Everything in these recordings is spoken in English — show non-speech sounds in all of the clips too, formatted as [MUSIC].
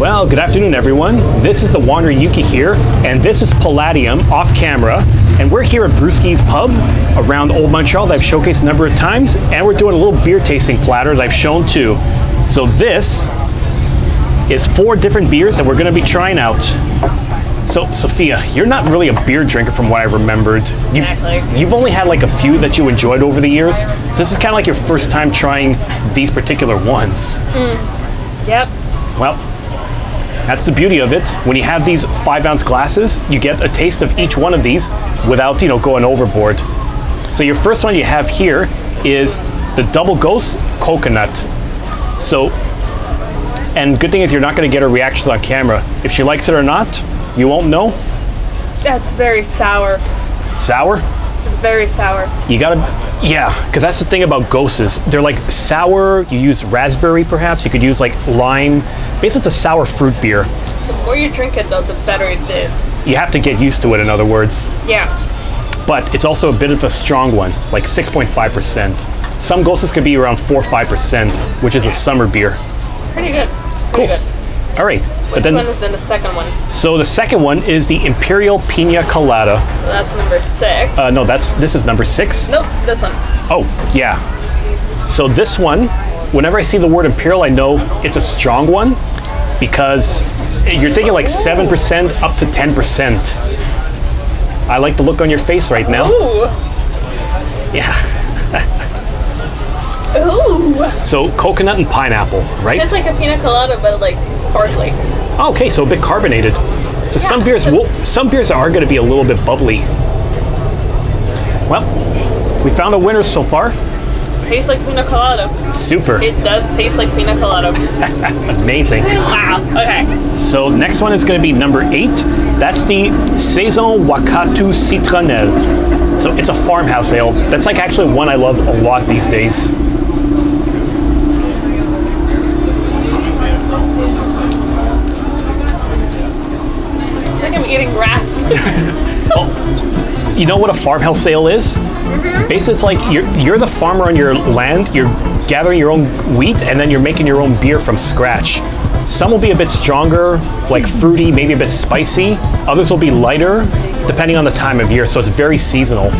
Well, good afternoon, everyone. This is the Wanderer Ukie here, and this is Palladium off camera. And we're here at Brewskey's Pub around Old Montreal that I've showcased a number of times, and we're doing a little beer tasting platter that I've shown too. So this is four different beers that we're going to be trying out. So, Sophia, you're not really a beer drinker from what I remembered. You've, Exactly. you've only had like a few that you enjoyed over the years. So this is kind of like your first time trying these particular ones. Mm. Yep. Well, that's the beauty of it. When you have these five ounce glasses, you get a taste of each one of these without, you know, going overboard. So your first one you have here is the Double Ghost Coconut. So, and good thing is you're not going to get her reactions on camera. If she likes it or not, you won't know. That's very sour. Sour. It's very sour. You gotta, yeah, because that's the thing about ghosts. They're like sour. You use raspberry, perhaps. You could use like lime. Basically, it's a sour fruit beer. The more you drink it, though, the better it is. You have to get used to it. In other words, Yeah. but it's also a bit of a strong one, like 6.5%. Some ghosts could be around 4 or 5%, which is a summer beer. It's pretty good. Cool. Pretty good. All right, but Which one then is then the second one? so the second one is the Imperial Pina Colada. So that's number six. Uh, no, that's this is number six. nope, this one. Oh, yeah. So this one, whenever I see the word Imperial, I know it's a strong one because you're thinking like 7% up to 10%. I like the look on your face right now. Ooh. Yeah. [LAUGHS] So coconut and pineapple, right? It's like a pina colada, but like sparkly. Oh, okay, so a bit carbonated. So some Yeah. beers will, some beers are going to be a little bit bubbly. Well, we found a winner so far. Tastes like pina colada. Super, It does taste like pina colada. [LAUGHS] amazing. wow. Okay. So next one is going to be number eight. That's the Saison Wakatu Citronelle. So it's a farmhouse ale. That's like actually one I love a lot these days. [LAUGHS] You know what a farmhouse ale is? Mm-hmm. Basically, it's like you're, you're the farmer on your land. You're gathering your own wheat, and then you're making your own beer from scratch. Some will be a bit stronger, like fruity, maybe a bit spicy. Others will be lighter, depending on the time of year. So it's very seasonal.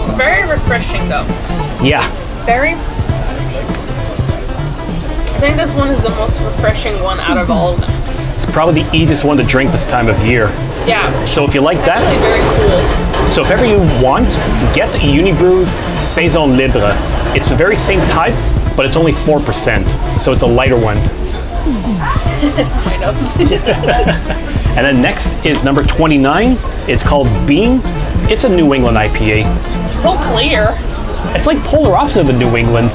it's very refreshing, though. Yeah, It's Very. I think this one is the most refreshing one out of all of them. Probably the easiest one to drink this time of year. Yeah. So if you like that, very cool. So if ever you want, get Unibroue's Saison Libre. It's the very same type, but it's only 4%. So it's a lighter one. [LAUGHS] And then next is number 29. It's called Bean. It's a New England IPA. so clear. It's like polar opposite of the New England.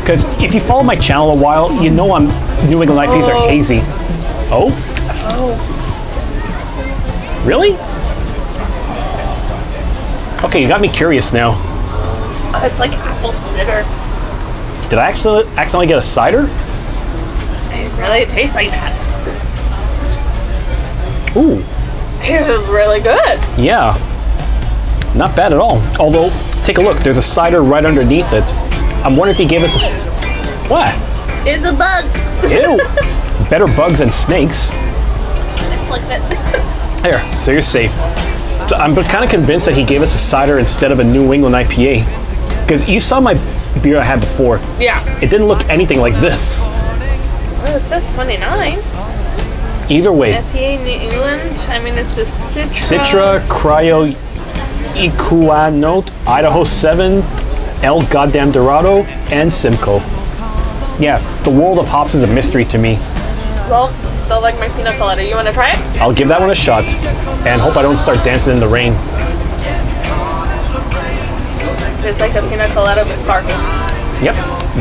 Because if you follow my channel a while, you know I'm New England IPAs Oh. are hazy. Oh? Oh. Really? Okay, you got me curious now. Oh, it's like apple cider. Did I actually accidentally get a cider? It really tastes like that. Ooh. [LAUGHS] It was really good. Yeah. Not bad at all. Although, take a look. There's a cider right underneath it. I'm wondering if he gave us a. What? It's a bug. Ew. [LAUGHS] Better bugs than snakes. I flicked it. There. [LAUGHS] So you're safe. So I'm kind of convinced that he gave us a cider instead of a New England IPA. Because you saw my beer I had before. Yeah. It didn't look anything like this. Well, it says 29. Either way, FPA New England. I mean, it's a Citra. Citra, Cryo, Ekuanot, Idaho 7, El Goddamn Dorado, and Simcoe. Yeah, the world of hops is a mystery to me. Well, still like my pina colada. You want to try it? I'll give that one a shot and hope I don't start dancing in the rain. It's like a pina colada with sparkles. Yep.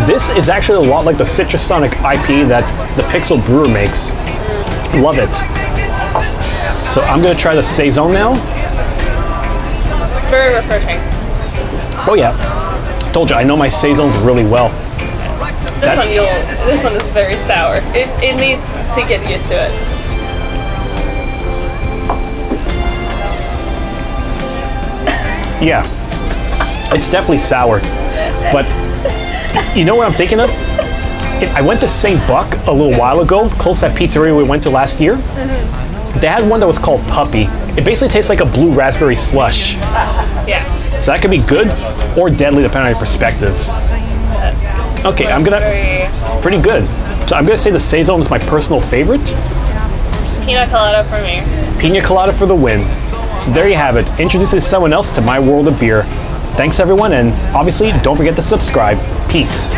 This is actually a lot like the Citrusonic IP that the Pixel Brewer makes. Love it. So I'm gonna try the Saison now. It's very refreshing. Oh yeah. Told you, I know my Saisons really well. This one, you'll. This one is very sour. It, it needs to get used to it. Yeah. It's definitely sour. But you know what I'm thinking of? It, I went to St. Buck a little while ago, close to that pizzeria we went to last year. Mm-hmm. They had one that was called Puppy. It basically tastes like a blue raspberry slush. Yeah. So that could be good or deadly depending on your perspective. Okay, I'm gonna Very pretty good. So I'm gonna say the saison is my personal favorite. pina colada for me. Pina colada for the win. So there you have it. Introduces someone else to my world of beer. Thanks everyone, and obviously don't forget to subscribe. Peace.